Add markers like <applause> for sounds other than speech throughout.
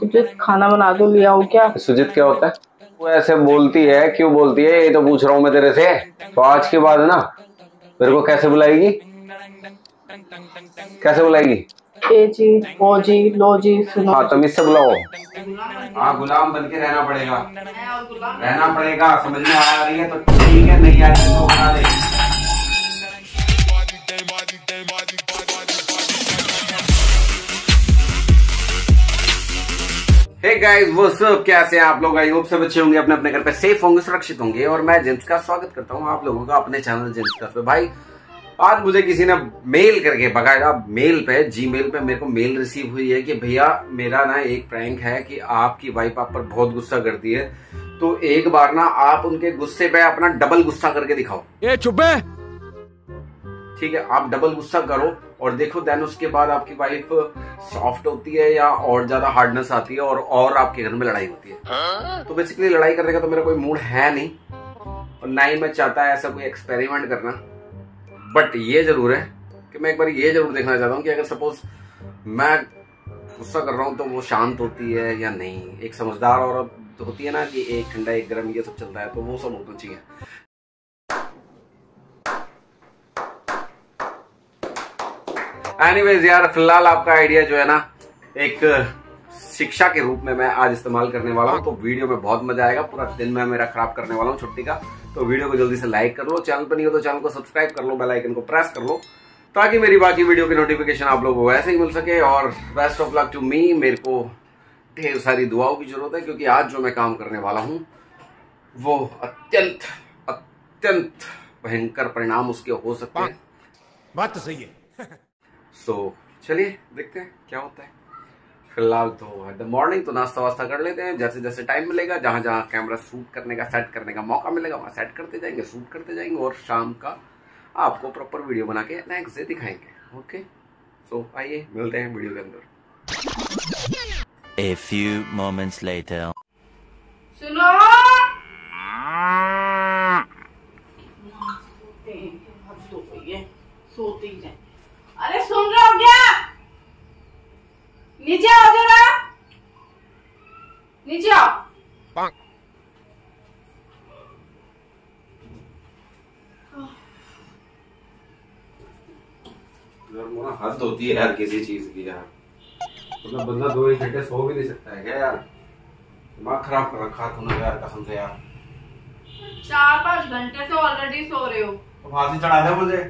सुजित खाना बना दो लिया हो क्या? सुजित क्या होता है? वो ऐसे बोलती है क्यों बोलती है? ये तो पूछ रहा हूँ मैं तेरे से। तो आज के बाद ना मेरे को कैसे बुलाएगी? कैसे बुलाएगी? ए जी ओ जी लो जी सुनो। हाँ तमीज से बुलाओ। हाँ गुलाम बन के रहना पड़ेगा। रहना पड़ेगा समझ में आ रही है? तो ठीक है नहीं आ रही तो बता दे। गाइस वो सब कैसे हैं आप लोग? आई होप सब अच्छे होंगे अपने अपने घर पे सेफ़ होंगे, सुरक्षित होंगे, और मैं जेंट्स का स्वागत करता हूँ आप लोगों का अपने चैनल जेंट्स का। पे भाई, आज मुझे किसी ने मेल करके बकायदा मेल पे जीमेल पे मेरे को मेल रिसीव हुई है कि भैया, मेरा ना एक प्रैंक है कि आपकी वाइफ आप पर बहुत गुस्सा करती है। तो एक बार ना आप उनके गुस्से पे अपना डबल गुस्सा करके दिखाओ। ये चुप ठीक है आप डबल गुस्सा करो और देखो देन उसके बाद आपकी वाइफ सॉफ्ट होती है या और ज़्यादा हार्डनेस आती है और और आपके घर में लड़ाई होती है। हा? तो बेसिकली लड़ाई करने का तो मेरा कोई मूड है नहीं। और ना ही मैं चाहता है ऐसा कोई एक्सपेरिमेंट करना। बट ये ज़रूर है कि मैं एक बार ये ज़रूर देखना चाहता हूँ कि अगर सपोज़ मैं गुस्सा कर रहा हूँ तो वो शांत होती है या नहीं। एक समझदार औरत होती है ना कि एक ठंडा एक गर्म ये सब चलता है तो वो सब होना चाहिए। एनीवेज यार, फ़िलहाल आपका आइडिया जो है ना, एक शिक्षा के रूप में मैं आज इस्तेमाल करने वाला हूँ तो वीडियो में बहुत मज़ा आएगा। पूरा दिन मैं, मेरा खराब करने वाला हूँ छुट्टी का। तो वीडियो को जल्दी से लाइक कर लो। चैनल पर नहीं हो तो चैनल को सब्सक्राइब कर लो बेल आइकन को प्रेस कर लो, ताकि मेरी बाकी वीडियो की नोटिफिकेशन आप लोगों को वैसे ही मिल सके। और best of luck to me मेरे को ढेर सारी दुआओं की ज़रूरत है, क्योंकि आज जो मैं काम करने वाला हूँ, वो अत्यंत अत्यंत भयंकर परिणाम उसके हो सकते हैं। बात तो सही है। <laughs> सो so, चलिए देखते हैं क्या होता है। फ़िलहाल तो एट द मॉर्निंग तो नाश्ता वास्ता कर लेते हैं। जैसे जैसे टाइम मिलेगा जहाँ जहाँ कैमरा शूट करने का सेट करने का मौका मिलेगा वहाँ सेट करते जाएँगे शूट करते जाएँगे और शाम का आपको प्रॉपर वीडियो बना के नेक्स्ट से दिखाएँगे। ओके सो आइए मिलते हैं वीडियो के अंदर। A few moments later. सुनो सोते ही जाए अरे सुन रहे हो क्या नीचे आओ जरा नीचे आओ यार होती है यार किसी चीज़ की यार मतलब बंदा दो एक घंटे सो भी नहीं सकता है क्या यार? दिमाग खराब कर रखा तूने यार कसम से यार। चार पाँच घंटे से ऑलरेडी सो रहे हो। तो फांसी चढ़ा दे मुझे।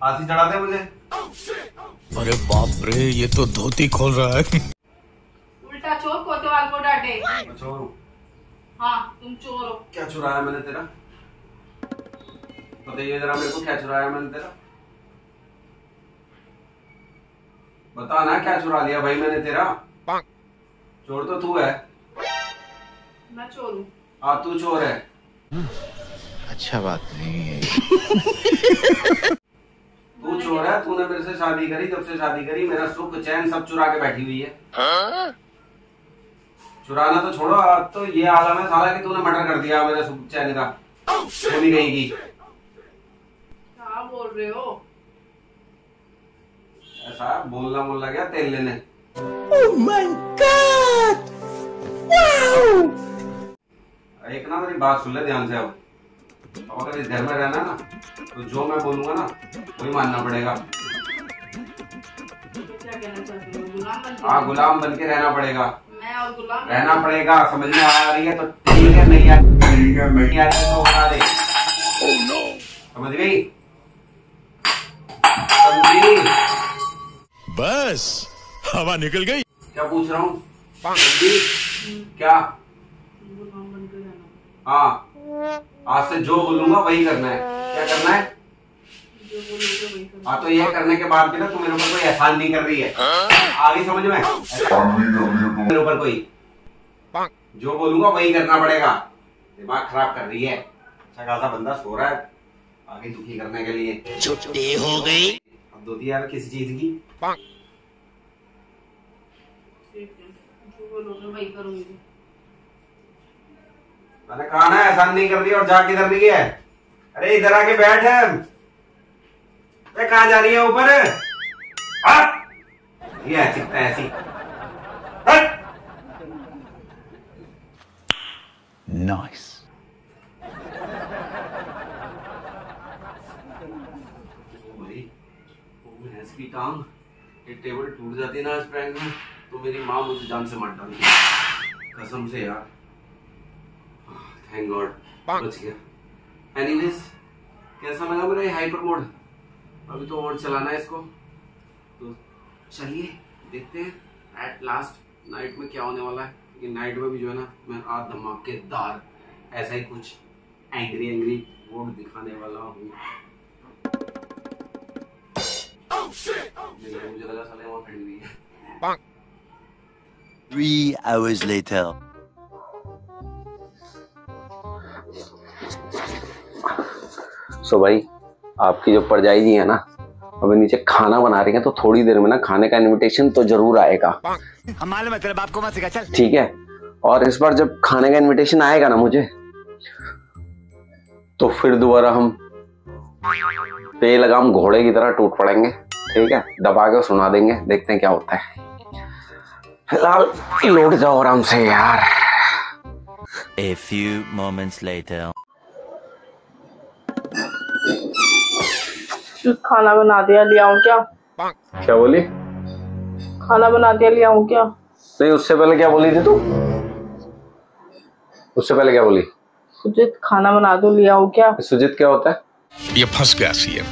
फांसी चढ़ा दे मुझे। अरे बाप रे ये तो धोती खोल रहा है। उल्टा चोर कोतवाल को डांटे। मैं चोर हूँ। हाँ तुम चोर हो। क्या चुराया मैंने तेरा? बताइए जरा मेरे को क्या चुराया मैंने तेरा? बता ना क्या चुरा लिया भाई मैंने तेरा? चोर तो तू है। मैं चोर हूँ। हाँ तू चोर है। अच्छा बात नहीं है तू चोर है तूने मेरे से शादी करी जब से शादी करी मेरा सुख चैन सब चुरा के बैठी हुई है। चुराना तो छोड़ो अब तो ये आलम है साला कि तूने मर्डर कर दिया मेरे सुख चैन का। होनी गई की। क्या बोल रहे हो? ऐसा बोलना बोलना क्या तेल लेने। एक ना मेरी बात सुन ले ध्यान से अब। अब अगर इस घर में रहना ना तो जो मैं बोलूँगा ना वही मानना पड़ेगा। क्या कहना चाहते हो? गुलाम बन के हाँ रहना पड़ेगा। मैं और गुलाम रहना पड़ेगा समझ में आ रही है तो ठीक है नहीं आ ठीक है नहीं आ रही है तो बता दे। समझ गई? समझी? बस हवा निकल गई। क्या पूछ रहा हूँ? क्या? हाँ। आज से जो बोलूँगा वही करना है। क्या करना है? जो बोलोगे वही करो हाँ तो ये करने के बाद भी ना तू मेरे ऊपर कोई एहसान नहीं कर रही है। आगे समझ में? है मेरे ऊपर कोई। जो बोलूँगा वही करना पड़ेगा। दिमाग खराब कर रही है। अच्छा खासा बंदा सो रहा है। आगे दुखी करने के लिए। छुट्टी हो गई। अब दो यार किसी चीज़ की ठीक है जो बोलोगे वही करूँगी। मैंने कहा ना एहसान नहीं कर रही और जा किधर रही है। अरे इधर आके बैठ। है अरे कहाँ जा रही है ऊपर? हाँ? ये चिकता ऐसी। नाइस की टांग। ये टेबल टूट जाती है ना इस प्रैंक में। तो मेरी माँ मुझे जान से मार डालती कसम से यार। थैंक गॉड बच गया। एनीवेज कैसा लगा मेरा ये हाइपर मोड अभी तो और चलाना है इसको। तो चलिए देखते हैं एट लास्ट नाइट में क्या होने वाला है। कि नाइट में भी जो है ना मैं आज धमाकेदार ऐसा ही कुछ एंग्री एंग्री मोड दिखाने वाला हूँ। लेकिन मुझे लगा साले वहाँ खड़ी हुई है। Three hours later. सो भाई आपकी जो परजाई जी है ना अभी नीचे खाना बना रही है तो थोड़ी देर में ना खाने का इनविटेशन तो ज़रूर आएगा। हम मालूम तेरे बाप को मत सिखा चल। ठीक है? और इस बार जब खाने का इनविटेशन आएगा ना मुझे तो फिर दोबारा हम पे लगाम घोड़े की तरह टूट पड़ेंगे। ठीक है? दबा के सुना देंगे देखते हैं क्या होता है। फ़िलहाल लौट जाओ आराम से यार। A few moments later. खाना बना दिया ले आऊँ क्या? क्या बोली? खाना बना दिया ले आऊँ क्या? नहीं उससे पहले क्या बोली थी तू? उससे पहले क्या बोली? सुजित खाना बना दो ले आऊँ क्या? सुजीत क्या होता है? ये फंस गया सीएम।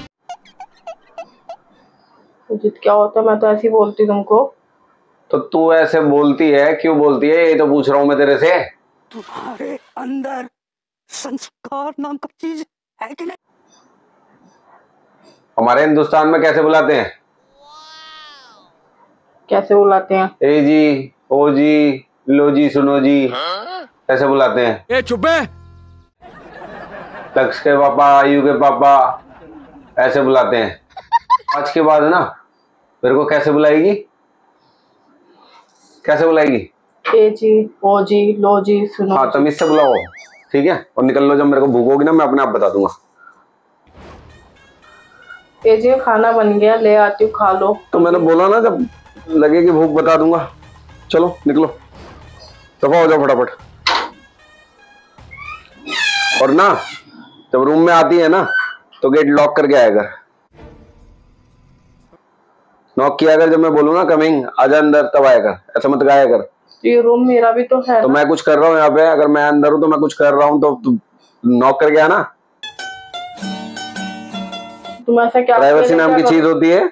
सुजित क्या होता है? मैं तो ऐसे ही बोलती तुमको। तो तू ऐसे बोलती है क्यों बोलती है? ये तो पूछ रहा हूँ मैं तेरे से। तुम्हारे अंदर संस्कार नाम का चीज़ है कि नहीं? हमारे हिंदुस्तान में कैसे बुलाते हैं? कैसे बुलाते हैं? ए जी ओ जी लो जी सुनो जी। ऐसे बुलाते हैं? ए चुप्पे लक्ष्य के पापा आयु के पापा ऐसे बुलाते हैं। आज के बाद ना मेरे को कैसे बुलाएगी? कैसे बुलाएगी? ए जी ओ जी लो जी सुनो। हाँ तमीज से बुलाओ। ठीक है? और निकल लो जब मेरे को भूख होगी ना मैं अपने आप बता दूँगा। ए जी खाना बन गया ले आती हूँ खा लो। तो मैंने बोला ना जब लगेगी भूख बता दूँगा। चलो निकलो। दफ़ा हो जाओ फटाफट। और ना जब रूम में आती है ना तो गेट लॉक करके कर। नॉक किया कर जब मैं बोलूँ ना कमिंग आजा अंदर तब आया कर। ऐसा मत गाया कर। तो ये रूम मेरा भी तो है तो मैं कुछ कर रहा हूँ यहाँ पे अगर मैं अंदर हूँ तो मैं कुछ कर रहा हूँ तो नॉक करके आना। तुम ऐसा क्या प्राइवेसी नाम की चीज़ होती है।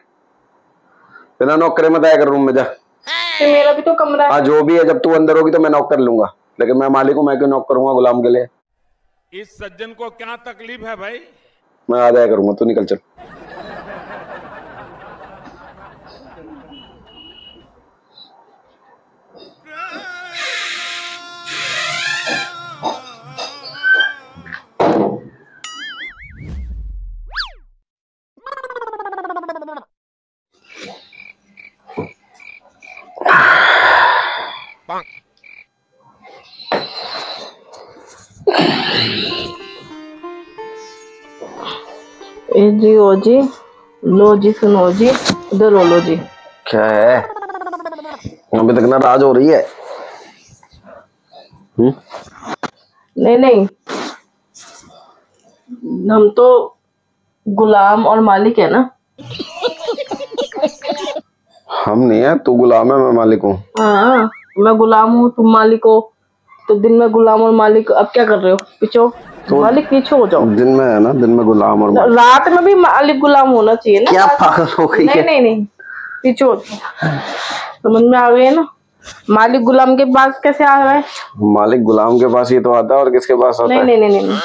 बिना नॉक करे मत आया कर रूम में जा। ये मेरा भी तो कमरा है। हाँ जो भी है जब तू अंदर होगी तो मैं नॉक कर लूँगा। लेकिन मैं मालिक हूँ मैं क्यों नॉक करूँगा गुलाम के लिए? इस सज्जन को क्या तकलीफ़ है भाई? मैं आ जाया करूँगा तू निकल चल। जी ओ जी। लो जी सुनो जी। इधर रो लो जी। क्या है? अभी तक ना राज हो रही है। हम्म? नहीं नहीं। हम तो गुलाम और मालिक है ना। हम नहीं है तू गुलाम है मैं मालिक हूँ। हाँ मैं गुलाम हूँ तुम मालिक हो। तो दिन में गुलाम और मालिक अब क्या कर रहे हो? पीछे हो मालिक पीछे हो जाओ। दिन में है ना दिन में गुलाम और रात में भी मालिक गुलाम होना चाहिए ना। क्या पागल हो गई नहीं नहीं नहीं पीछे हो समझ में आ गई ना? मालिक गुलाम के पास कैसे आ रहा है? मालिक गुलाम के पास ये तो आता है और किसके पास आता नहीं है? नहीं नहीं नहीं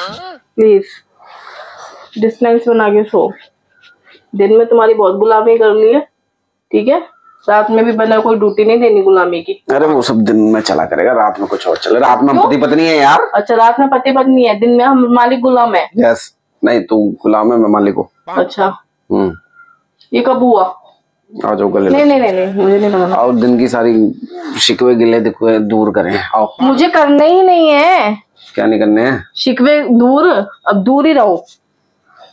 प्लीज़ डिस्टेंस बना के सो। दिन में तुम्हारी बहुत गुलामी कर ली है ठीक है? रात में भी बना कोई ड्यूटी नहीं देनी गुलामी की। अरे वो सब दिन में चला करेगा रात में कुछ और चले। रात में हम पति पत्नी है यार। अच्छा रात में पति पत्नी है दिन में हम मालिक गुलाम है। यस। नहीं तू गुलाम है मैं मालिक हूँ। अच्छा। हम्म। ये कब हुआ? आओ जाओ गले नहीं नहीं नहीं मुझे नहीं करना आओ दिन की सारी शिकवे गिले दिकवे दूर करें। आओ। मुझे करने ही नहीं है। क्या नहीं करने हैं? शिकवे दूर अब दूर ही रहो।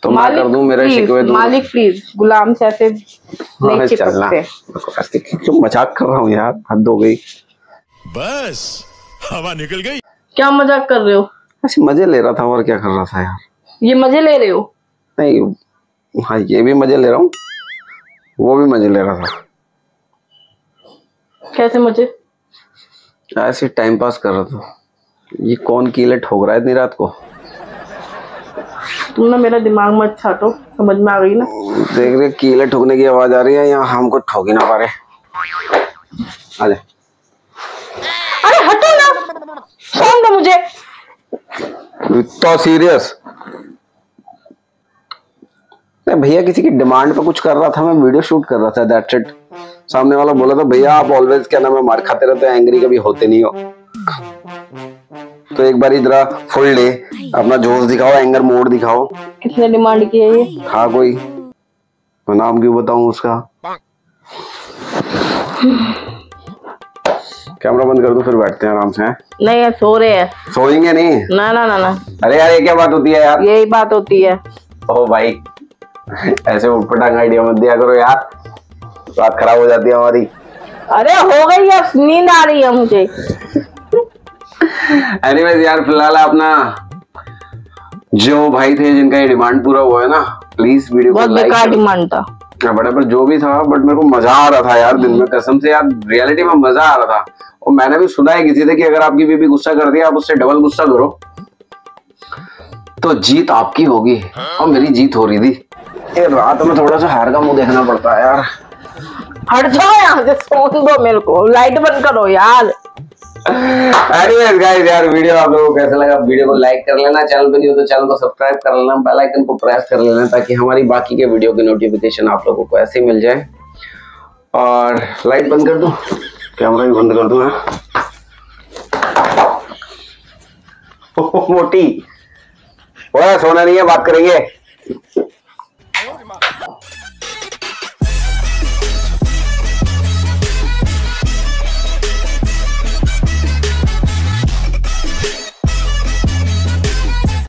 तो मैं कर दूँ मेरे शिकवे दूर मालिक प्लीज़ गुलाम से ऐसे नहीं हाँ, चिपकते। मज़ाक कर रहा हूँ यार? हद हो गई। बस हवा निकल गई। क्या मज़ाक कर रहे हो? ऐसे मज़े ले रहा था और क्या कर रहा था यार? ये मज़े ले रहे हो? नहीं हाँ ये भी मज़े ले रहा हूँ। वो भी मज़े ले रहा था। कैसे मज़े? ऐसे टाइम पास कर रहा था। ये कौन कीले ठोक रहा है इतनी रात को? तुम ना मेरा दिमाग मत छाटो समझ में आ गई ना? देख रहे कीले ठोकने की आवाज़ आ रही है यहाँ हमको ठोक ही ना पा रहे जा। अरे हटो ना फ़ोन दो मुझे। तो सीरियस भैया किसी की डिमांड पे कुछ कर रहा था मैं वीडियो शूट कर रहा था दैट्स इट सामने वाला बोला था भैया आप ऑलवेज क्या नाम है मार खाते रहते हैं एंग्री कभी होते नहीं हो। तो एक बार जरा फुल डे अपना जोश दिखाओ एंगर मोड दिखाओ। किसने डिमांड की है ये? हाँ कोई। मैं नाम क्यों बताऊँ उसका? कैमरा बंद कर दो फिर बैठते हैं आराम से नहीं यार सो रहे हैं। सोएँगे नहीं? ना ना ना ना। अरे यार ये क्या बात होती है यार? यही बात होती है। ओ भाई ऐसे उठपटांग आइडिया मत दिया करो यार। रात खराब हो जाती है हमारी। अरे हो गई है नींद आ रही है मुझे। एनीवेज यार फ़िलहाल अपना जो भाई थे जिनका ये डिमांड पूरा हुआ है ना प्लीज़ वीडियो बहुत बेकार डिमांड था। बड़े पर जो भी था बट मेरे को मज़ा आ रहा था यार दिन में। कसम से यार रियलिटी में मज़ा आ रहा था। और मैंने भी सुना है किसी से कि अगर आपकी बीबी गुस्सा कर दिया आप उससे डबल गुस्सा करो। तो जीत आपकी होगी। और मेरी जीत हो रही थी। ये रात में थोड़ा सा हार का मुँह देखना पड़ता है यार। हट जाओ यहाँ से सोन दो मेरे को। लाइट बंद करो यार। एनीवेज गाइस यार वीडियो आप लोगों को कैसा लगा? वीडियो को लाइक कर लेना चैनल पे नहीं हो तो चैनल को सब्सक्राइब कर लेना बेल आइकन को प्रेस कर लेना ताकि हमारी बाकी के वीडियो की नोटिफिकेशन आप लोगों को ऐसे ही मिल जाए। और लाइट बंद कर दूँ? कैमरा भी बंद कर दूँ मैं <laughs> मोटी। ओए, सोना नहीं है, बात करेंगे।